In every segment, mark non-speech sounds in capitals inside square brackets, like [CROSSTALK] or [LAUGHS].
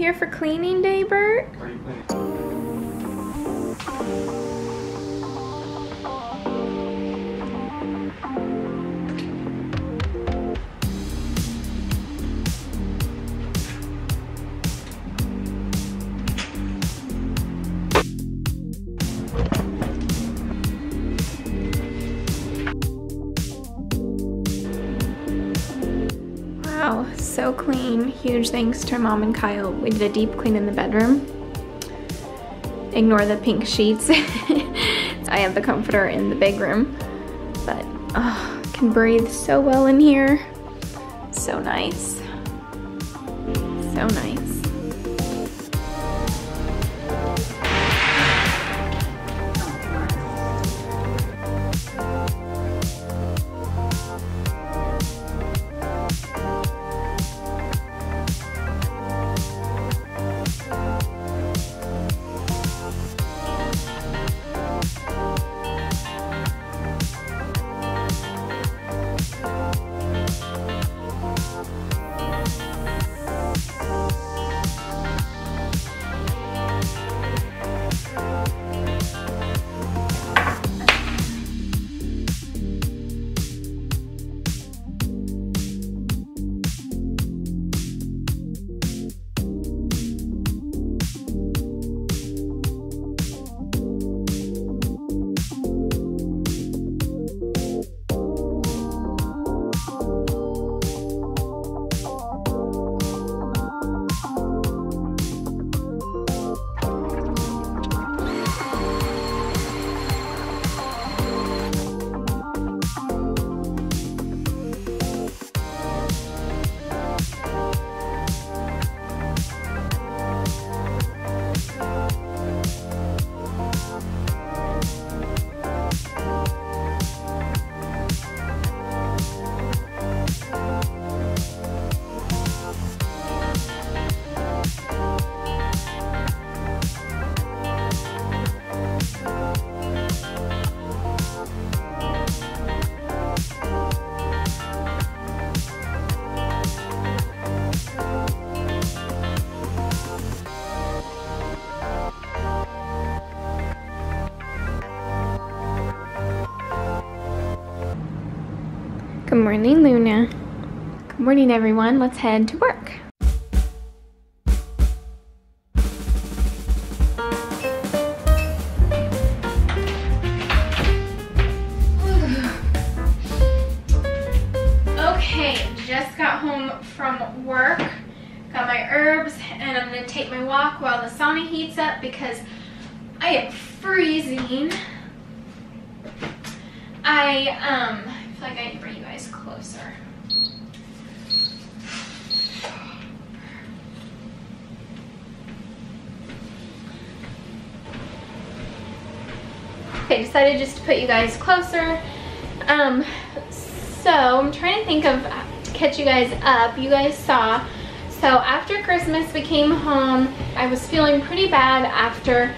here for cleaning day, Bert? So clean. Huge thanks to mom and Kyle. We did a deep clean in the bedroom. Ignore the pink sheets. [LAUGHS] I have the comforter in the big room, but oh, can breathe so well in here. So nice. Good morning, Luna. Good morning, everyone. Let's head to work. [SIGHS] Okay, just got home from work. Got my herbs, and I'm gonna take my walk while the sauna heats up because I am freezing. I um feel like I need to bring you guys closer. Okay, decided just to put you guys closer. Um, so I'm trying to think of to catch you guys up. You guys saw. So after Christmas, we came home. I was feeling pretty bad after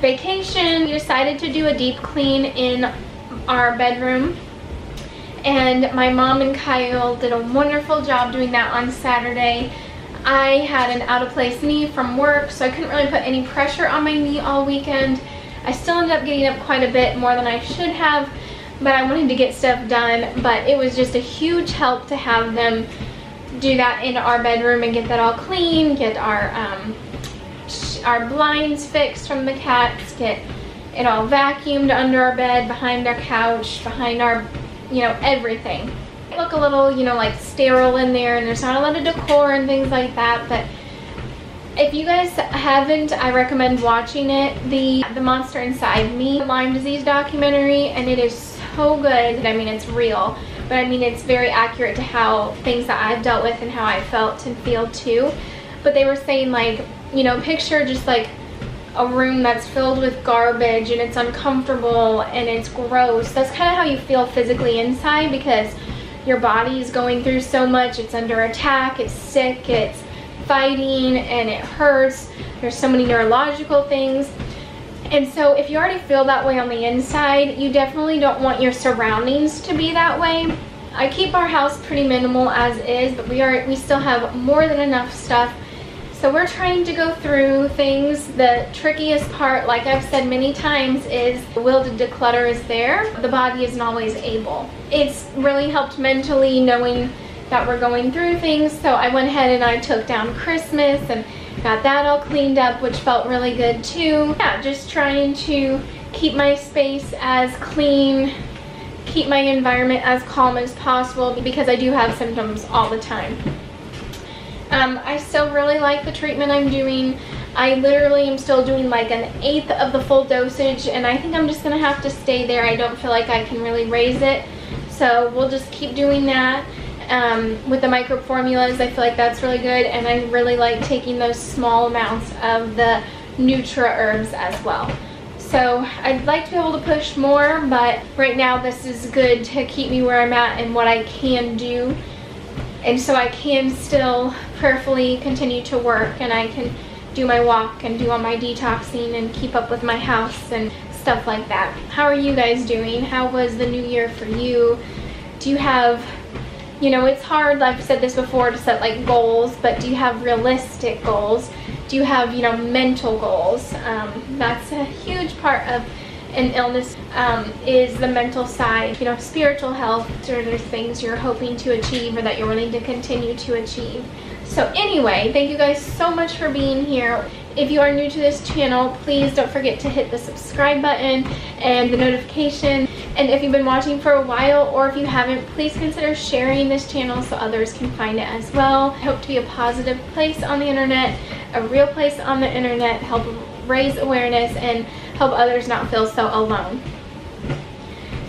vacation. We decided to do a deep clean in our bedroom and my mom and Kyle did a wonderful job doing that on Saturday. I had an out of place knee from work so I couldn't really put any pressure on my knee all weekend. I still ended up getting up quite a bit more than I should have but I wanted to get stuff done but it was just a huge help to have them do that in our bedroom and get that all clean, get our um, our blinds fixed from the cats, get it all vacuumed under our bed, behind our couch, behind our, you know, everything. It look a little, you know, like sterile in there and there's not a lot of decor and things like that, but if you guys haven't, I recommend watching it. The The Monster Inside Me Lyme disease documentary and it is so good. I mean, it's real, but I mean, it's very accurate to how things that I've dealt with and how I felt and feel too. But they were saying like, you know, picture just like a room that's filled with garbage and it's uncomfortable and it's gross. That's kind of how you feel physically inside because your body is going through so much. It's under attack, it's sick, it's fighting and it hurts. There's so many neurological things. And so if you already feel that way on the inside, you definitely don't want your surroundings to be that way. I keep our house pretty minimal as is, but we are we still have more than enough stuff So we're trying to go through things. The trickiest part, like I've said many times, is the will to declutter is there. The body isn't always able. It's really helped mentally knowing that we're going through things. So I went ahead and I took down Christmas and got that all cleaned up, which felt really good too. Yeah, just trying to keep my space as clean, keep my environment as calm as possible because I do have symptoms all the time. Um, I still really like the treatment I'm doing. I literally am still doing like an eighth of the full dosage and I think I'm just going to have to stay there. I don't feel like I can really raise it. So we'll just keep doing that. Um, with the micro formulas, I feel like that's really good and I really like taking those small amounts of the Nutra herbs as well. So I'd like to be able to push more, but right now this is good to keep me where I'm at and what I can do and so I can still prayerfully continue to work and I can do my walk and do all my detoxing and keep up with my house and stuff like that. How are you guys doing? How was the new year for you? Do you have, you know, it's hard, like I've said this before, to set like goals, but do you have realistic goals? Do you have, you know, mental goals? Um, that's a huge part of an illness um, is the mental side, you know, spiritual health, there's things you're hoping to achieve or that you're wanting to continue to achieve. So anyway, thank you guys so much for being here. If you are new to this channel, please don't forget to hit the subscribe button and the notification. And if you've been watching for a while or if you haven't, please consider sharing this channel so others can find it as well. I hope to be a positive place on the internet, a real place on the internet, help raise awareness and help others not feel so alone.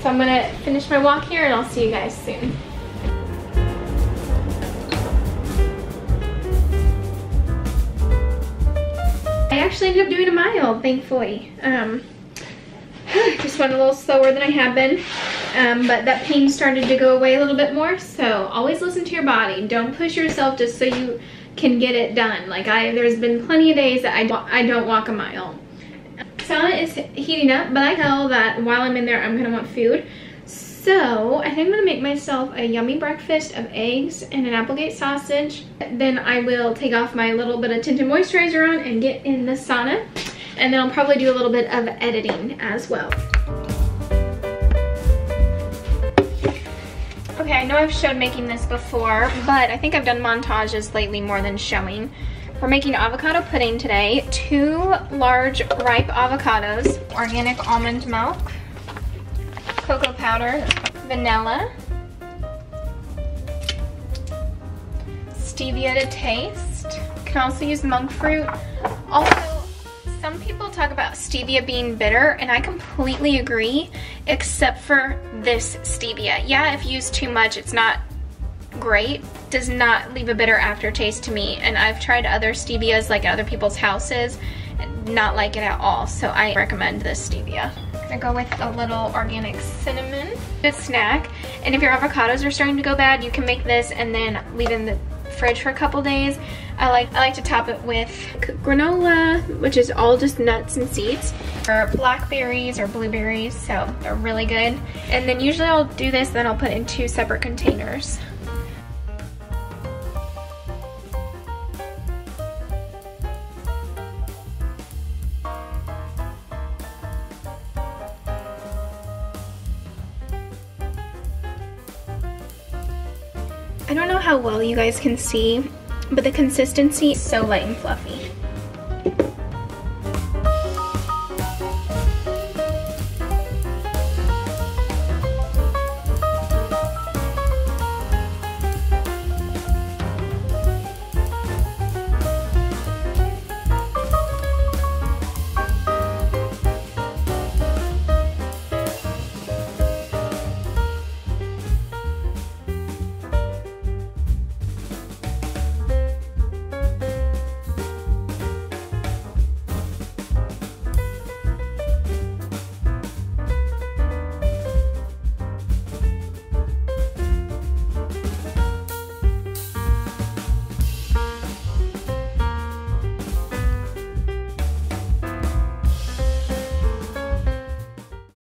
So I'm gonna finish my walk here and I'll see you guys soon. I actually ended up doing a mile, thankfully. Um, [SIGHS] just went a little slower than I have been, um, but that pain started to go away a little bit more, so always listen to your body. Don't push yourself just so you can get it done. Like I, there's been plenty of days that I, don't, I don't walk a mile sauna is heating up, but I know that while I'm in there, I'm gonna want food. So I think I'm gonna make myself a yummy breakfast of eggs and an Applegate sausage. Then I will take off my little bit of tinted moisturizer on and get in the sauna. And then I'll probably do a little bit of editing as well. Okay, I know I've showed making this before, but I think I've done montages lately more than showing. We're making avocado pudding today. Two large ripe avocados, organic almond milk, cocoa powder, vanilla, stevia to taste. You can also use monk fruit. Also, some people talk about stevia being bitter, and I completely agree, except for this stevia. Yeah, if used too much, it's not great does not leave a bitter aftertaste to me and I've tried other stevias like other people's houses not like it at all so I recommend this stevia. I'm gonna go with a little organic cinnamon. Good snack and if your avocados are starting to go bad you can make this and then leave in the fridge for a couple days. I like I like to top it with granola, which is all just nuts and seeds, or blackberries or blueberries, so they're really good. And then usually I'll do this, then I'll put in two separate containers. I don't know how well you guys can see, but the consistency is so light and fluffy.